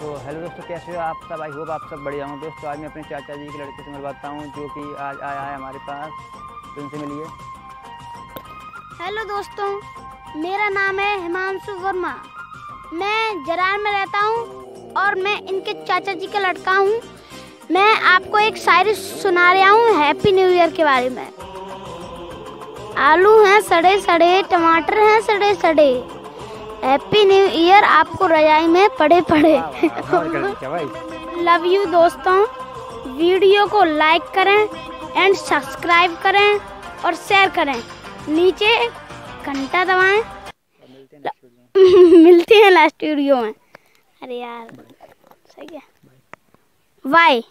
तो हेलो दोस्तों, कैसे हो आप सब? आई होप आप सब बढ़िया हों दोस्तों आज मैं अपने चाचा जी के लड़के से मिलवाता हूँ, जो कि आज आया है हमारे पास। तो उनसे मिलिए। हेलो दोस्तों, मेरा नाम है हिमांशु वर्मा। मैं जरार में रहता हूँ और मैं इनके चाचा जी का लड़का हूँ। मैं आपको एक शायरी सुना रहा हूँ हैप्पी न्यू ईयर के बारे में। आलू हैं सड़े सड़े टमाटर हैं सड़े सड़े हैप्पी न्यू ईयर आपको रजाई में पड़े पड़े। लव यू दोस्तों। वीडियो को लाइक करें एंड सब्सक्राइब करें और शेयर करें। नीचे घंटा दबाएँ। मिलते हैं लास्ट वीडियो में। अरे यार सही है। बाय